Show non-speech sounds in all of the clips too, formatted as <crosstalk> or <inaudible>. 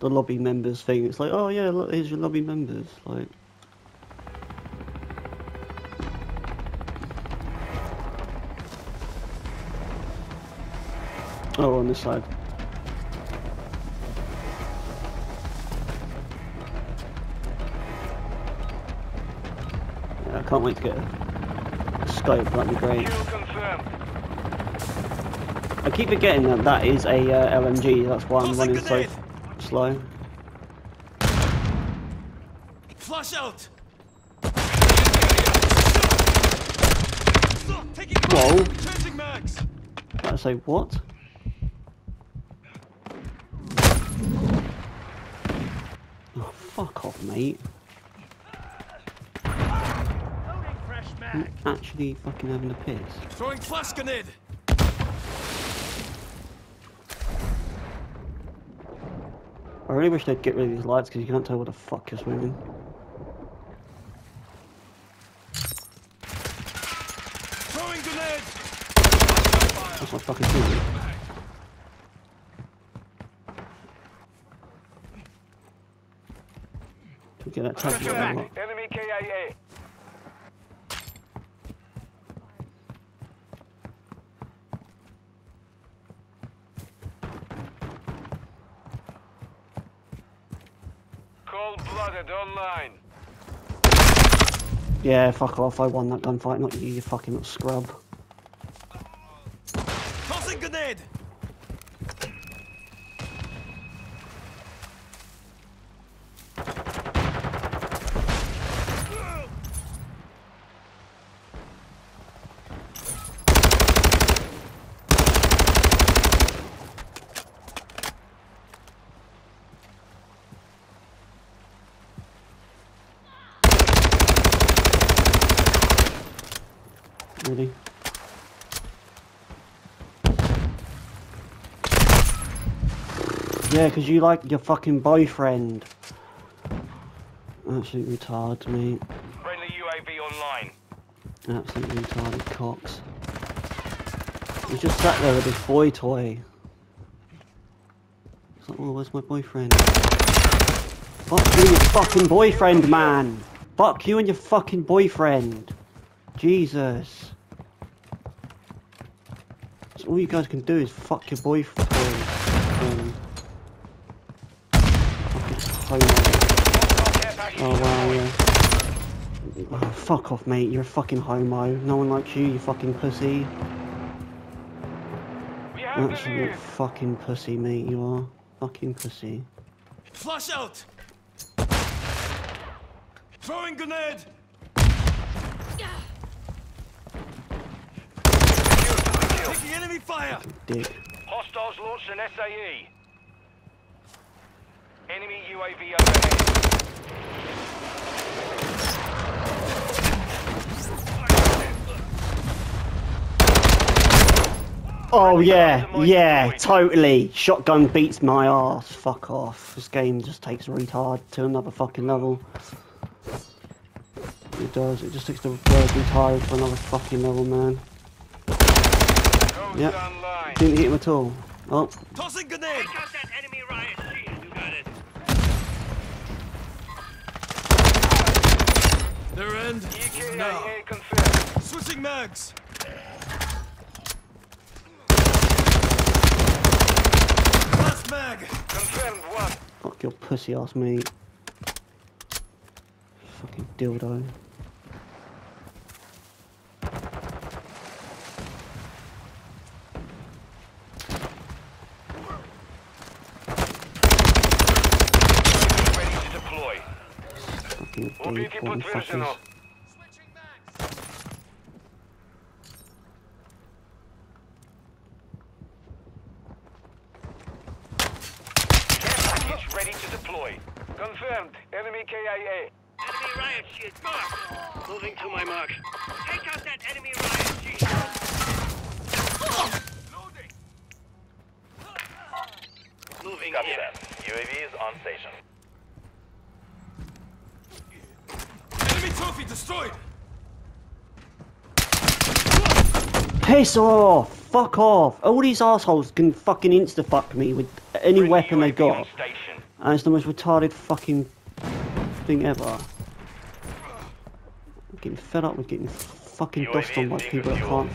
the lobby members thing. It's like, oh yeah, look, here's your lobby members. Like, oh, on this side. Yeah, I can't wait to get a scope. That'd be great. I keep forgetting that that is a uh, LMG. That's why I'm running so. Slow. Flush out! Whoa. I say what? Oh, fuck off, mate. I'm actually fucking having a piss. Throwing flash grenade! I really wish they'd get rid of these lights because you can't tell what the fuck you're swimming. Throwing grenade! That's not fucking swimming. Get that unlocked. Enemy KIA. Cold-blooded online. Yeah, fuck off. I won that gunfight, not you, you fucking scrub. Tossing grenade! Really? Yeah, because you like your fucking boyfriend. Absolute retard, mate. Friendly UAV online. Absolutely retarded cocks. He's just sat there with his boy toy. It's like, oh, where's my boyfriend? Fuck you and your fucking boyfriend, man! Fuck you and your fucking boyfriend! Jesus. So all you guys can do is fuck your boyfriend. Um, fucking homo. Oh wow, yeah. Oh, fuck off, mate. You're a fucking homo. No one likes you, you fucking pussy. We have Absolute fucking pussy, mate. You are. Fucking pussy. Flush out! Throwing grenade! Taking enemy fire! Dick. Hostiles launched an SAE. Enemy UAV overhead. Oh yeah, yeah, totally. Shotgun beats my ass. Fuck off. This game just takes retard to another fucking level. It does. It just takes the word retard to another fucking level, man. Goes Yep. Didn't hit him at all. Oh, Tossing grenade! Got that enemy riot shield. You got it. Their end is now. Confirmed. Switching mags! Last mag! Confirmed one. fuck your pussy ass, mate. Fucking dildo. Ready to deploy here, fuckers. Ready to deploy. Confirmed. Enemy KIA. Enemy riot shield. Moving to my mark. Take out that enemy riot shield. Loading. Moving Copy in. that. UAV is on station. Destroyed! Piss off! Fuck off! All these assholes can fucking insta fuck me with any Friendly weapon they UAV got. And it's the most retarded fucking thing ever. I'm getting fed up with getting fucking dosed on by people that can't.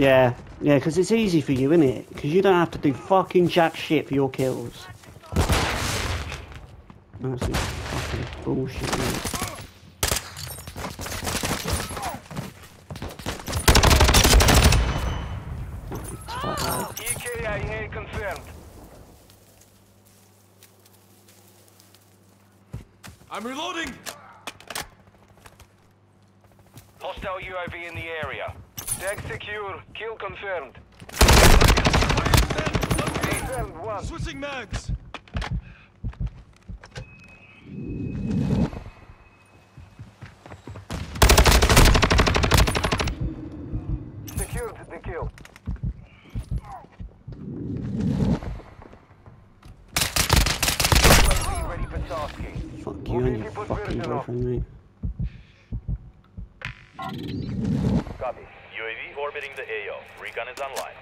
Yeah, yeah, because it's easy for you, isn't it? Because you don't have to do fucking jack shit for your kills. That's some fucking bullshit, mate. Fucking EKIA confirmed. I'm reloading. Hostile UAV in the area. Tag secure. Kill confirmed. Confirmed one. Switching mags. Secured the kill. UAV ready for tasking. Fuck you and your fucking mate. Copy. UAV orbiting the AO. Recon is online.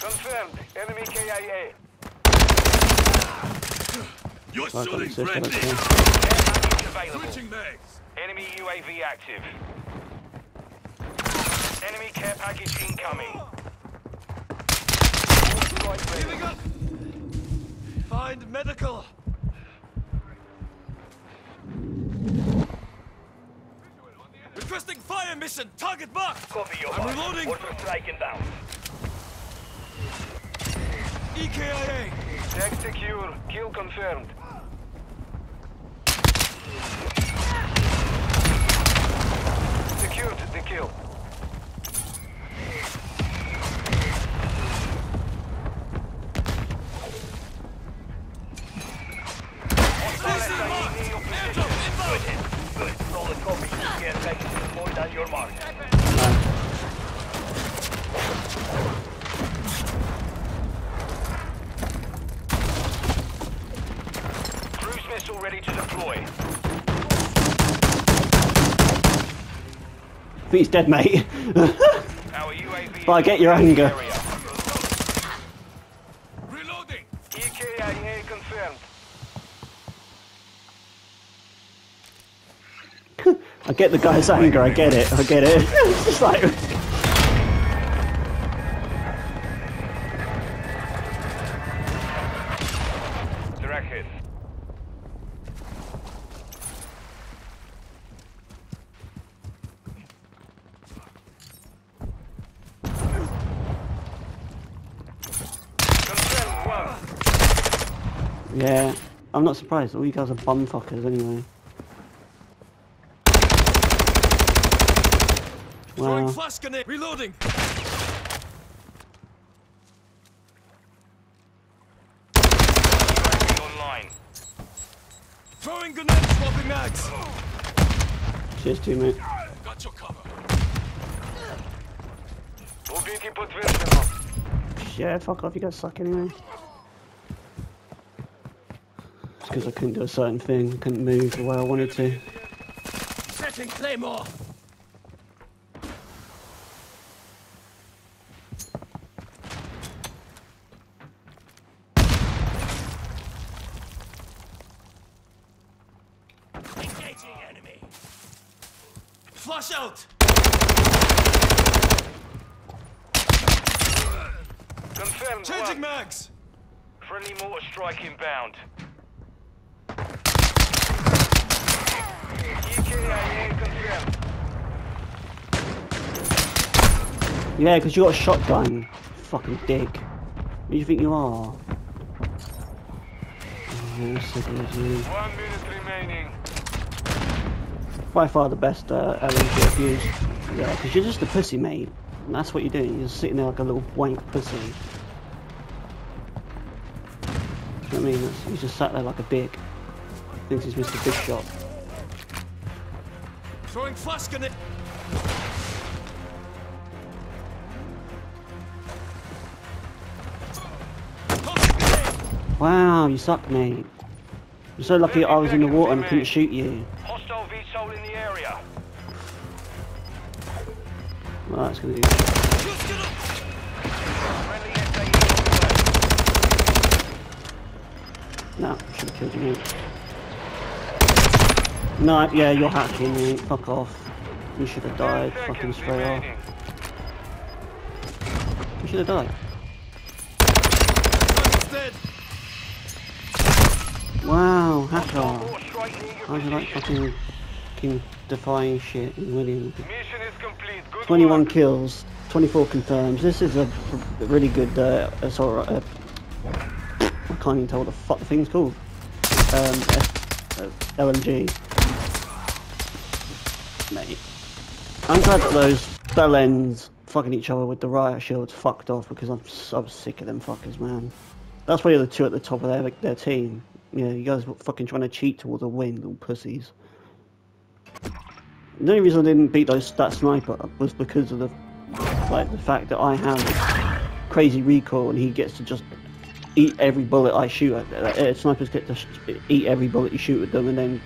Confirmed. Enemy KIA. You're Fuck, shooting sick friendly. package available. Switching mags. Enemy UAV active. Enemy care package incoming. Giving up. Find medical. Requesting fire mission. Target marked. Copy your I'm reloading. Order strike inbound. EKIA. Tag secure. Kill confirmed. Secured the kill. Your mark. Cruise missile ready to deploy. He's dead, mate. <laughs> But I get your is in the anger. Reloading. EKIA confirmed. I get the guy's anger, I get it, I get it. <laughs> it's just like... Direct hit. Yeah, I'm not surprised. All you guys are bumfuckers anyway. Wow. flash grenade. Reloading. UAV online. Throwing grenade. Swapping mags. Cheers to you, mate. Got your cover. Убейте подтверждено. Yeah, fuck off, you guys suck anyway. It's because I couldn't do a certain thing, I couldn't move the way I wanted to. Setting claymore. Out. Confirmed Changing one. mags. Friendly mortar strike inbound. EKIA. Yeah, because you got a shotgun. Fucking dick. Who do you think you are? Oh, you're sick of you. One minute remaining. By far the best uh, LMG I've used. Yeah, because you're just a pussy, mate. And that's what you're doing. You're just sitting there like a little wank pussy. Do you know what I mean? That's, he's just sat there like a dick. Thinks he's Mr. Big Shot. Throwing flash grenade. it. Wow, you suck, mate. I'm so lucky I was in the water and I couldn't shoot you. Well, that's going to do. No, should have killed you, mate. No, yeah, you're hacking me. Fuck off. You should have died. Fucking straight off. You should have died. Wow, hacker. How do you like fucking, fucking defying shit and winning? 21 work. kills, 24 confirms. This is a, really good uh, assault. Uh, I can't even tell what the fuck the thing's called. Um, uh, LMG. Mate. I'm glad that those bell ends fucking each other with the riot shields fucked off because I'm so sick of them fuckers, man. That's why you're the two at the top of their, their team. Yeah, you guys were fucking trying to cheat towards a win, little pussies. The only reason I didn't beat those that sniper was because of the like the fact that I have crazy recoil and he gets to just eat every bullet I shoot at. Uh, snipers get to eat every bullet you shoot at them, and then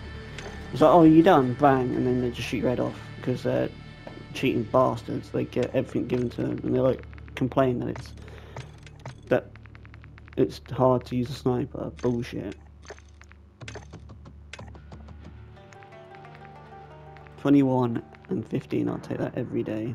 it's like, oh, you done? Bang, and then they just shoot head off because they're cheating bastards. They get everything given to them, and they like complain that it's that it's hard to use a sniper. Bullshit. 21 and 15, I'll take that every day.